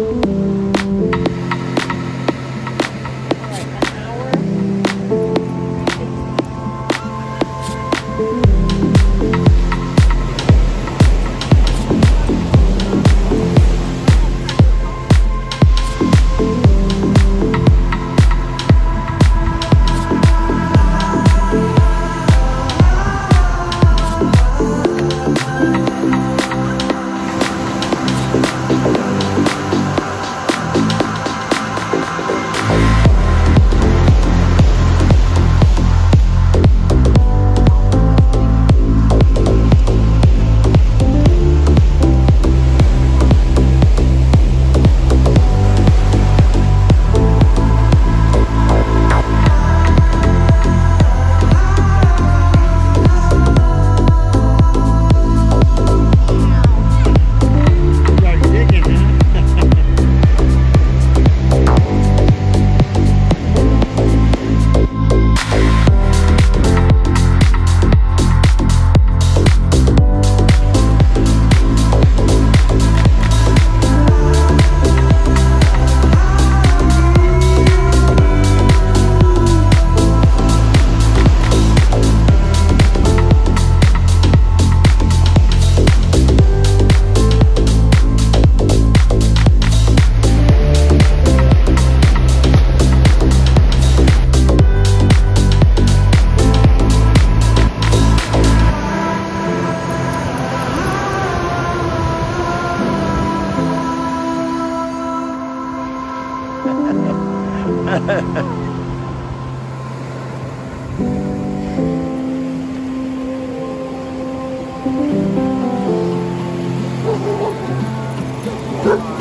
Thank an hour. 呵呵呵。